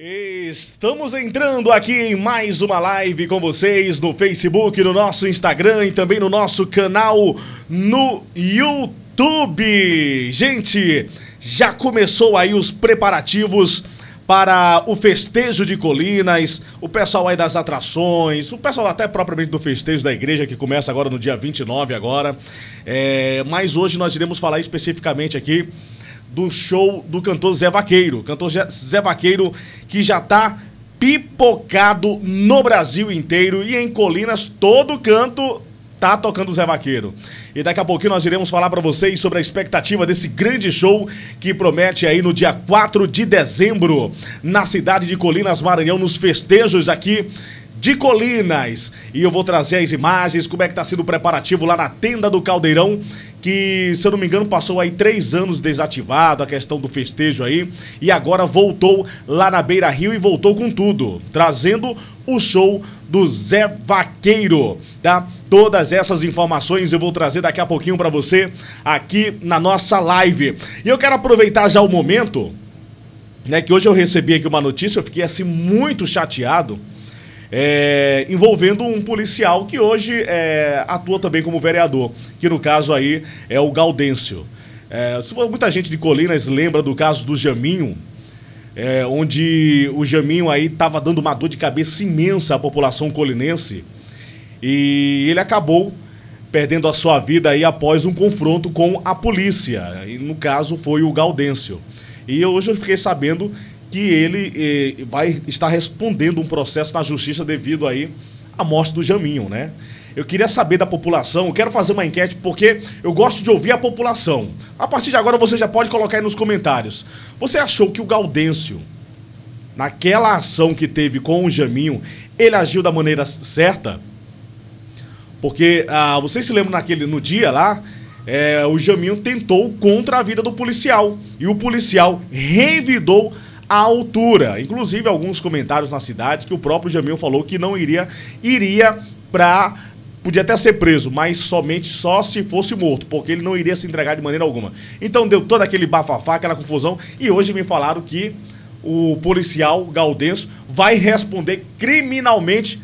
Estamos entrando aqui em mais uma live com vocês no Facebook, no nosso Instagram e também no nosso canal no YouTube. Gente, já começou aí os preparativos para o festejo de Colinas, o pessoal aí das atrações, o pessoal até propriamente do festejo da igreja que começa agora no dia 29 agora. É, mas hoje nós iremos falar especificamente aqui do show do cantor Zé Vaqueiro. Cantor Zé Vaqueiro que já tá pipocado no Brasil inteiro e em Colinas todo canto tá tocando Zé Vaqueiro. E daqui a pouquinho nós iremos falar para vocês sobre a expectativa desse grande show que promete aí no dia 4 de dezembro na cidade de Colinas, Maranhão, nos festejos aqui de Colinas. E eu vou trazer as imagens, como é que tá sendo o preparativo lá na tenda do Caldeirão, que, se eu não me engano, passou aí três anos desativado, a questão do festejo aí, e agora voltou lá na Beira Rio e voltou com tudo, trazendo o show do Zé Vaqueiro, tá? Todas essas informações eu vou trazer daqui a pouquinho para você aqui na nossa live. E eu quero aproveitar já o momento, né, que hoje eu recebi aqui uma notícia, eu fiquei assim muito chateado, é, envolvendo um policial que hoje é, atua também como vereador, que no caso aí é o Gaudêncio. É, muita gente de Colinas lembra do caso do Jaminho, é, onde o Jaminho aí estava dando uma dor de cabeça imensa à população colinense e ele acabou perdendo a sua vida aí após um confronto com a polícia. E no caso foi o Gaudêncio. E hoje eu fiquei sabendo que ele eh, vai estar respondendo um processo na justiça devido aí à morte do Jaminho, né? Eu queria saber da população, eu quero fazer uma enquete porque eu gosto de ouvir a população. A partir de agora você já pode colocar aí nos comentários. Você achou que o Gaudêncio, naquela ação que teve com o Jaminho, ele agiu da maneira certa? Porque ah, vocês se lembram naquele, no dia lá, é, o Jaminho tentou contra a vida do policial. E o policial revidou a altura. Inclusive, alguns comentários na cidade que o próprio Jamil falou que não iria, iria para podia até ser preso, mas somente só se fosse morto, porque ele não iria se entregar de maneira alguma. Então deu todo aquele bafafá, aquela confusão, e hoje me falaram que o policial Gaudenso vai responder criminalmente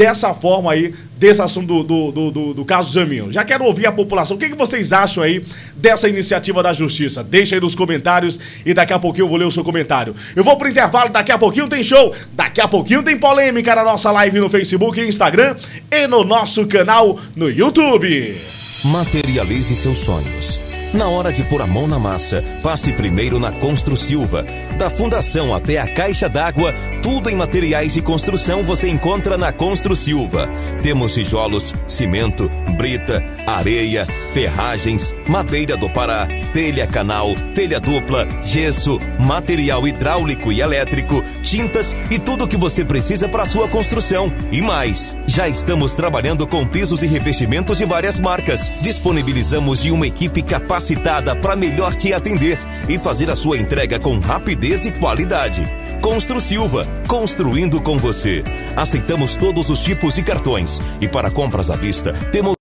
dessa forma aí, desse assunto do, do, do, do caso Zaminho. Já quero ouvir a população. O que, que vocês acham aí dessa iniciativa da justiça? Deixa aí nos comentários e daqui a pouquinho eu vou ler o seu comentário. Eu vou pro intervalo, daqui a pouquinho tem show, daqui a pouquinho tem polêmica na nossa live no Facebook e Instagram e no nosso canal no YouTube. Materialize seus sonhos. Na hora de pôr a mão na massa, passe primeiro na Constru Silva. Da fundação até a caixa d'água, tudo em materiais de construção você encontra na Constru Silva. Temos tijolos, cimento, brita, areia, ferragens, madeira do Pará, telha canal, telha dupla, gesso, material hidráulico e elétrico, tintas e tudo o que você precisa para sua construção. E mais, já estamos trabalhando com pisos e revestimentos de várias marcas. Disponibilizamos de uma equipe capacitada para melhor te atender e fazer a sua entrega com rapidez e qualidade. Constru Silva, construindo com você. Aceitamos todos os tipos de cartões e para compras à vista temos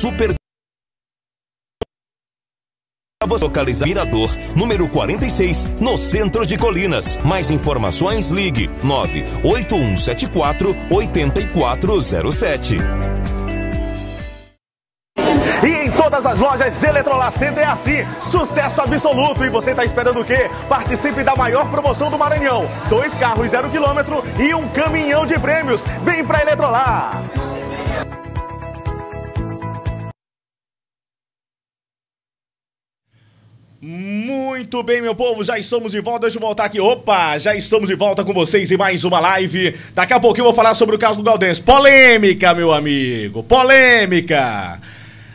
super localizar Mirador, número 46, no centro de Colinas. Mais informações ligue 98174 8407. E em todas as lojas Eletrolar Center é assim, sucesso absoluto. E você está esperando o quê? Participe da maior promoção do Maranhão. Dois carros zero quilômetro e um caminhão de prêmios. Vem pra Eletrolar! Muito bem, meu povo, já estamos de volta. Deixa eu voltar aqui. Opa, já estamos de volta com vocês em mais uma live. Daqui a pouquinho eu vou falar sobre o caso do Galdense. Polêmica, meu amigo, polêmica.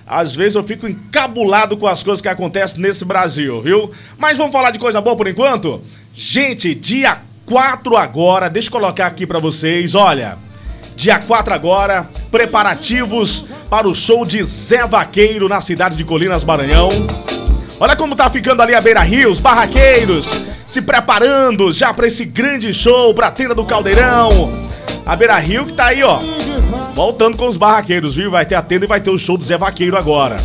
Às vezes eu fico encabulado com as coisas que acontecem nesse Brasil, viu? Mas vamos falar de coisa boa por enquanto? Gente, dia 4 agora, deixa eu colocar aqui para vocês, olha. Dia 4 agora, preparativos para o show de Zé Vaqueiro na cidade de Colinas, Maranhão. Olha como tá ficando ali a Beira Rio, os barraqueiros se preparando já para esse grande show, pra tenda do Caldeirão. A Beira Rio que tá aí, ó, voltando com os barraqueiros, viu? Vai ter a tenda e vai ter o show do Zé Vaqueiro agora.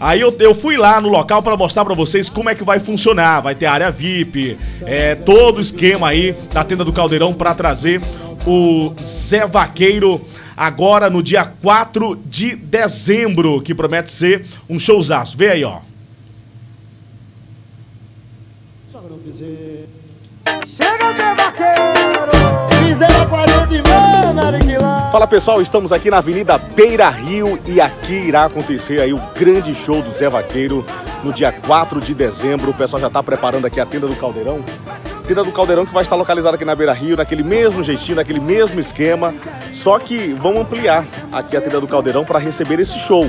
Aí eu, eu fui lá no local para mostrar para vocês como é que vai funcionar. Vai ter área VIP, é, todo o esquema aí da tenda do Caldeirão para trazer o Zé Vaqueiro agora no dia 4 de dezembro, que promete ser um showzaço. Vê aí, ó. Chega, Zé Vaqueiro! Fala pessoal, estamos aqui na Avenida Beira Rio e aqui irá acontecer aí o grande show do Zé Vaqueiro no dia 4 de dezembro. O pessoal já está preparando aqui a tenda do Caldeirão. Tenda do Caldeirão que vai estar localizada aqui na Beira Rio, naquele mesmo jeitinho, naquele mesmo esquema. Só que vamos ampliar aqui a tenda do Caldeirão para receber esse show,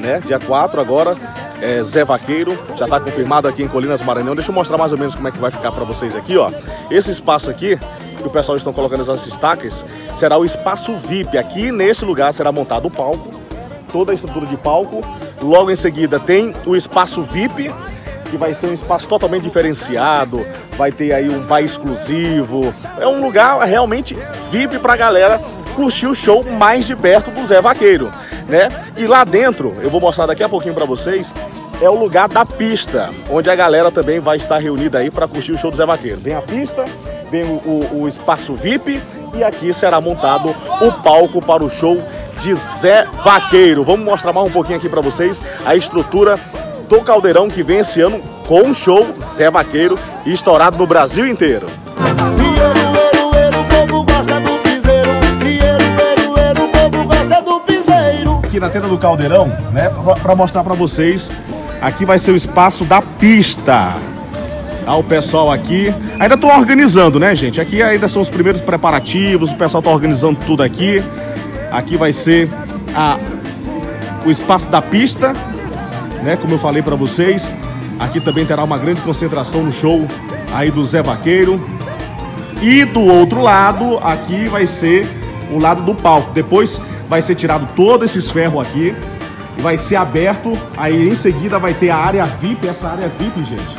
né? Dia 4 agora, é, Zé Vaqueiro, já está confirmado aqui em Colinas Maranhão. Deixa eu mostrar mais ou menos como é que vai ficar para vocês aqui, ó. Esse espaço aqui que o pessoal estão colocando essas estacas, será o espaço VIP. Aqui nesse lugar será montado o palco, toda a estrutura de palco. Logo em seguida tem o espaço VIP, que vai ser um espaço totalmente diferenciado, vai ter aí um bar exclusivo. É um lugar realmente VIP para a galera curtir o show mais de perto do Zé Vaqueiro, né? E lá dentro, eu vou mostrar daqui a pouquinho para vocês, é o lugar da pista, onde a galera também vai estar reunida aí para curtir o show do Zé Vaqueiro. Tem a pista, vem o, o, o espaço VIP e aqui será montado o palco para o show de Zé Vaqueiro. Vamos mostrar mais um pouquinho aqui para vocês a estrutura do Caldeirão que vem esse ano com o show Zé Vaqueiro estourado no Brasil inteiro. Aqui na tenda do Caldeirão, né, para mostrar para vocês, aqui vai ser o espaço da pista ao pessoal aqui. Ainda estou organizando, né, gente? Aqui ainda são os primeiros preparativos, o pessoal está organizando tudo aqui. Aqui vai ser a, o espaço da pista, né? Como eu falei para vocês. Aqui também terá uma grande concentração no show aí do Zé Vaqueiro. E do outro lado, aqui vai ser o lado do palco. Depois vai ser tirado todos esses ferros aqui e vai ser aberto. Aí em seguida vai ter a área VIP. Essa área VIP, gente,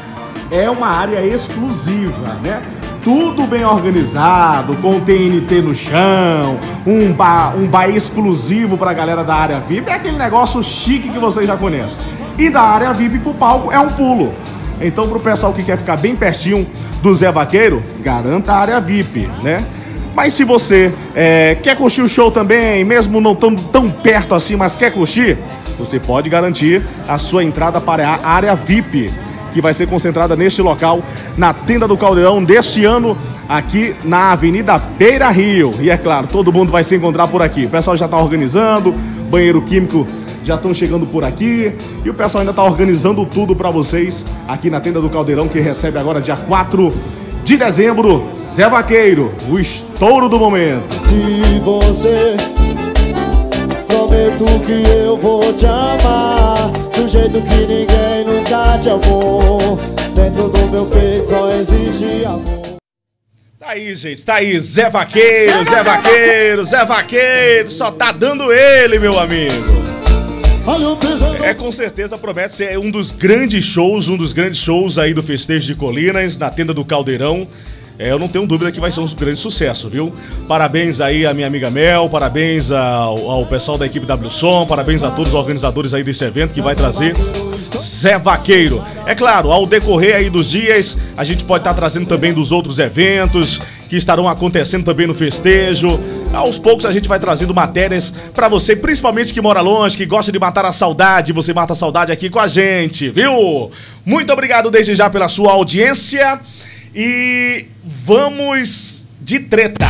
é uma área exclusiva, né? Tudo bem organizado, com TNT no chão, um bar, um bar exclusivo para a galera da área VIP, é aquele negócio chique que vocês já conhecem. E da área VIP pro palco é um pulo. Então, pro pessoal que quer ficar bem pertinho do Zé Vaqueiro, garanta a área VIP, né? Mas se você é, quer curtir o show também, mesmo não tão, tão perto assim, mas quer curtir, você pode garantir a sua entrada para a área VIP que vai ser concentrada neste local, na tenda do Caldeirão deste ano, aqui na Avenida Beira Rio. E é claro, todo mundo vai se encontrar por aqui. O pessoal já está organizando, banheiro químico já estão chegando por aqui e o pessoal ainda está organizando tudo para vocês aqui na tenda do Caldeirão que recebe agora dia 4 de dezembro, Zé Vaqueiro, o estouro do momento. Se você prometo que eu vou te amar do jeito que ninguém nunca te amou. Dentro do meu peito só existe amor. Tá aí, gente, tá aí, Zé Vaqueiro, Zé Vaqueiro, Zé Vaqueiro, só tá dando ele, meu amigo. É, com certeza promete ser um dos grandes shows, um dos grandes shows aí do Festejo de Colinas, na tenda do Caldeirão. É, eu não tenho dúvida que vai ser um grande sucesso, viu? Parabéns aí à minha amiga Mel, parabéns ao, ao pessoal da equipe W Som, parabéns a todos os organizadores aí desse evento que vai trazer Zé Vaqueiro. É claro, ao decorrer aí dos dias, a gente pode estar trazendo também dos outros eventos que estarão acontecendo também no festejo. Aos poucos a gente vai trazendo matérias para você, principalmente que mora longe, que gosta de matar a saudade. Você mata a saudade aqui com a gente, viu? Muito obrigado desde já pela sua audiência. E vamos de treta.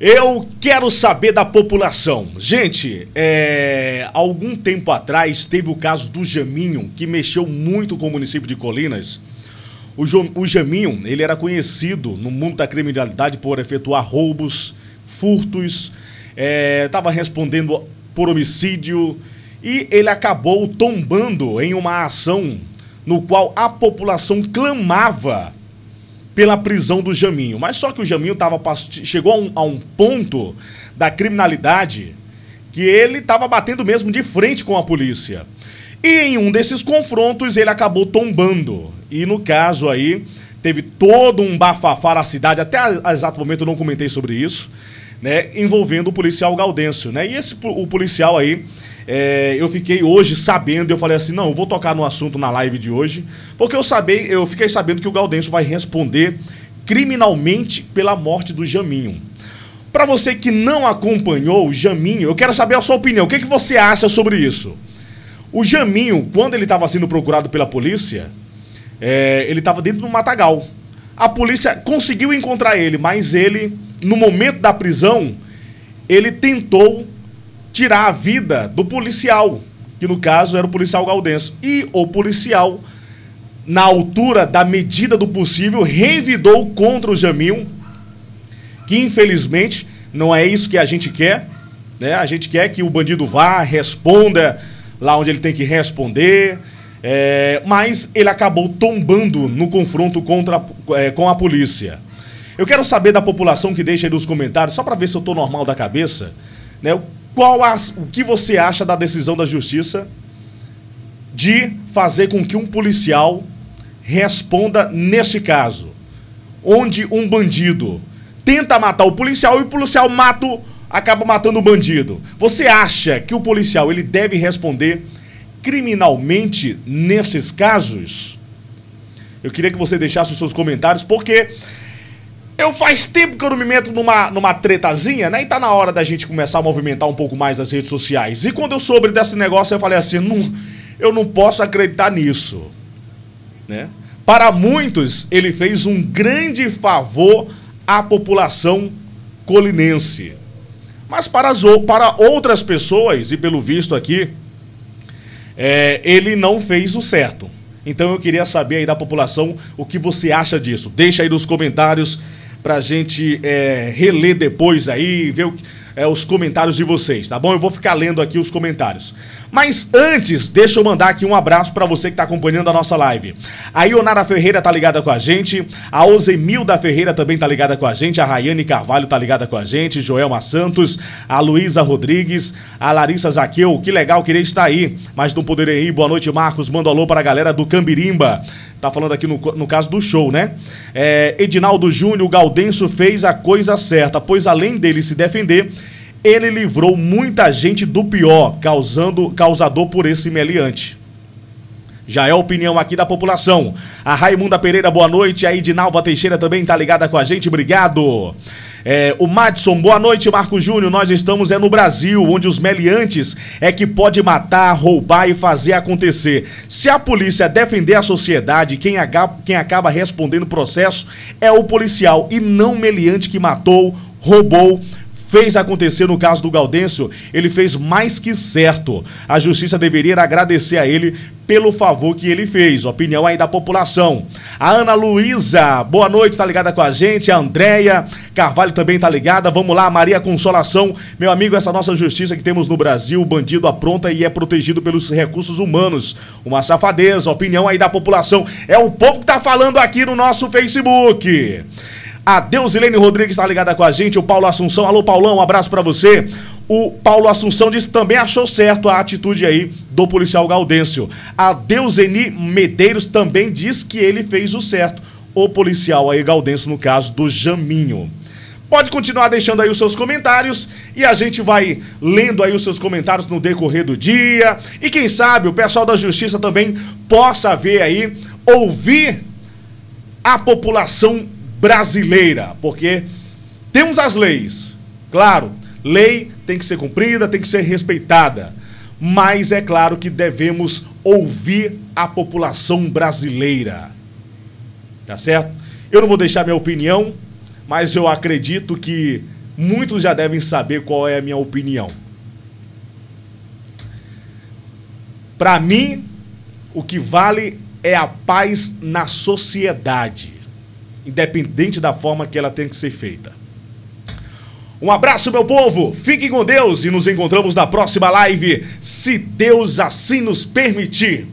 Eu quero saber da população. Gente, é, algum tempo atrás teve o caso do Jaminho, que mexeu muito com o município de Colinas. O, jo, o Jaminho, ele era conhecido no mundo da criminalidade por efetuar roubos, furtos, estava é, respondendo por homicídio e ele acabou tombando em uma ação no qual a população clamava pela prisão do Jaminho. Mas só que o Jaminho tava, chegou a um, a um ponto da criminalidade que ele estava batendo mesmo de frente com a polícia. E em um desses confrontos ele acabou tombando. E no caso aí, teve todo um bafafá na cidade, até a, a exato momento eu não comentei sobre isso, né, envolvendo o policial Gaudêncio, né? E esse o policial aí, é, eu fiquei hoje sabendo, eu falei assim, não, eu vou tocar no assunto na live de hoje, porque eu sabei, eu fiquei sabendo que o Gaudêncio vai responder criminalmente pela morte do Jaminho. Para você que não acompanhou o Jaminho, eu quero saber a sua opinião. O que, que você acha sobre isso? O Jaminho, quando ele estava sendo procurado pela polícia, é, ele estava dentro do matagal. A polícia conseguiu encontrar ele, mas ele, no momento da prisão, ele tentou tirar a vida do policial, que no caso era o policial Galdenso. E o policial, na altura da medida do possível, revidou contra o Jaminho, que infelizmente não é isso que a gente quer. Né? A gente quer que o bandido vá, responda lá onde ele tem que responder. É, mas ele acabou tombando no confronto contra, é, com a polícia. Eu quero saber da população que deixa aí nos comentários, só para ver se eu estou normal da cabeça, né? Qual o que você acha da decisão da justiça de fazer com que um policial responda neste caso, onde um bandido tenta matar o policial e o policial mata, acaba matando o bandido. Você acha que o policial ele deve responder criminalmente nesses casos? Eu queria que você deixasse os seus comentários, porque eu faz tempo que eu não me meto numa, numa tretazinha, né? E tá na hora da gente começar a movimentar um pouco mais as redes sociais. E quando eu soube desse negócio, eu falei assim, não, eu não posso acreditar nisso. Né? Para muitos, ele fez um grande favor à população colinense. Mas para, as, para outras pessoas, e pelo visto aqui, é, ele não fez o certo. Então eu queria saber aí da população o que você acha disso. Deixa aí nos comentários pra gente é, reler depois aí, ver o, é, os comentários de vocês, tá bom? Eu vou ficar lendo aqui os comentários. Mas antes, deixa eu mandar aqui um abraço para você que está acompanhando a nossa live. A Ionara Ferreira tá ligada com a gente, a Ozemilda Ferreira também tá ligada com a gente, a Rayane Carvalho tá ligada com a gente, Joelma Santos, a Luísa Rodrigues, a Larissa Zaqueu, que legal, queria estar aí, mas não poderei ir. Boa noite, Marcos, manda um alô a galera do Cambirimba. Tá falando aqui no, no caso do show, né? É, Edinaldo Júnior, Galdenso fez a coisa certa, pois além dele se defender, ele livrou muita gente do pior, causando causador por esse meliante. Já é a opinião aqui da população. A Raimunda Pereira, boa noite. A Edinalva Teixeira também está ligada com a gente, obrigado. É, o Madison, boa noite, Marco Júnior. Nós estamos é no Brasil, onde os meliantes é que pode matar, roubar e fazer acontecer. Se a polícia defender a sociedade, quem acaba, quem acaba respondendo o processo é o policial e não meliante que matou, roubou, fez acontecer no caso do Gaudêncio, ele fez mais que certo. A justiça deveria agradecer a ele pelo favor que ele fez. Opinião aí da população. A Ana Luísa, boa noite, tá ligada com a gente. A Andréia Carvalho também tá ligada. Vamos lá, Maria Consolação. Meu amigo, essa nossa justiça que temos no Brasil, o bandido apronta e é protegido pelos recursos humanos. Uma safadeza, opinião aí da população. É o povo que tá falando aqui no nosso Facebook. A Deusilene Rodrigues está ligada com a gente, o Paulo Assunção. Alô, Paulão, um abraço para você. O Paulo Assunção disse que também achou certo a atitude aí do policial Gaudêncio. A Deuseni Medeiros também diz que ele fez o certo. O policial aí, Gaudêncio, no caso do Jaminho. Pode continuar deixando aí os seus comentários e a gente vai lendo aí os seus comentários no decorrer do dia. E quem sabe o pessoal da justiça também possa ver aí, ouvir a população brasileira, porque temos as leis. Claro, lei tem que ser cumprida, tem que ser respeitada. Mas é claro que devemos ouvir a população brasileira. Tá certo? Eu não vou deixar minha opinião, mas eu acredito que muitos já devem saber qual é a minha opinião. Para mim, o que vale é a paz na sociedade independente da forma que ela tem que ser feita. Um abraço, meu povo. Fiquem com Deus e nos encontramos na próxima live, se Deus assim nos permitir.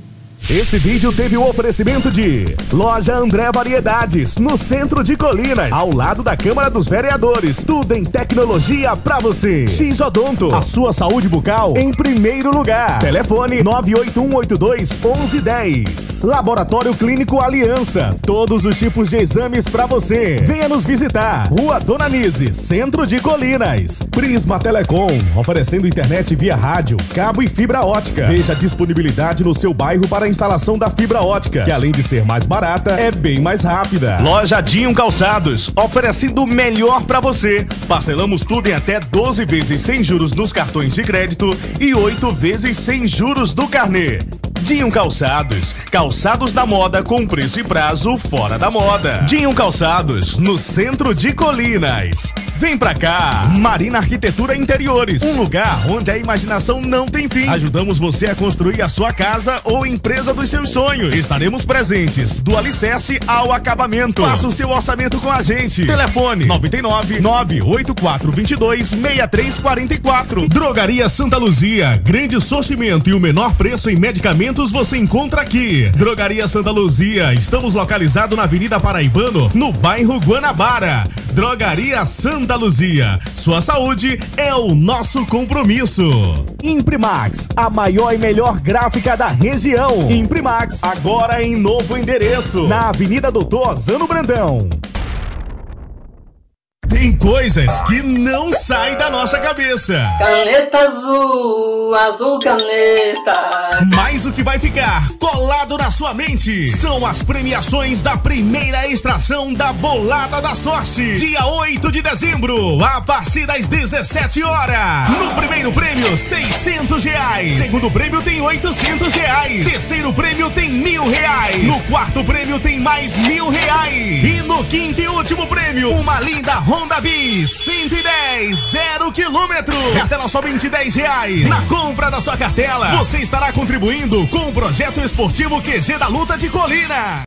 Esse vídeo teve o oferecimento de Loja André Variedades, no centro de Colinas, ao lado da Câmara dos Vereadores. Tudo em tecnologia pra você. X Odonto, a sua saúde bucal em primeiro lugar. Telefone 98182 1110. Laboratório Clínico Aliança, todos os tipos de exames pra você. Venha nos visitar. Rua Dona Nise, centro de Colinas. Prisma Telecom, oferecendo internet via rádio, cabo e fibra ótica. Veja a disponibilidade no seu bairro para instalação da fibra ótica, que além de ser mais barata, é bem mais rápida. Loja Dinho Calçados, oferecendo o melhor para você. Parcelamos tudo em até 12 vezes sem juros nos cartões de crédito e 8 vezes sem juros do carnê. Dinho Calçados, calçados da moda com preço e prazo fora da moda. Dinho Calçados, no centro de Colinas. Vem pra cá! Marina Arquitetura Interiores, um lugar onde a imaginação não tem fim. Ajudamos você a construir a sua casa ou empresa dos seus sonhos. Estaremos presentes do alicerce ao acabamento. Faça o seu orçamento com a gente. Telefone 99 984 22 6344. Drogaria Santa Luzia, grande sortimento e o menor preço em medicamentos você encontra aqui. Drogaria Santa Luzia, estamos localizados na Avenida Paraibano, no bairro Guanabara. Drogaria Santa Luzia, sua saúde é o nosso compromisso. Imprimax, a maior e melhor gráfica da região. Imprimax, agora em novo endereço, na Avenida Doutor Zano Brandão. Tem coisas que não saem da nossa cabeça. Caneta azul, azul caneta. Mas o que vai ficar colado na sua mente são as premiações da primeira extração da Bolada da Sorte. Dia 8 de dezembro, a partir das 17 horas. No primeiro prêmio, 600 reais. Segundo prêmio tem 800 reais. Terceiro prêmio tem mil reais. No quarto prêmio tem mais mil reais. E no quinto e último prêmio, uma linda Honda Bis 110, 0 quilômetro. Cartela somente 10 reais. Na compra da sua cartela, você estará contribuindo com o projeto esportivo QG da Luta de Colina.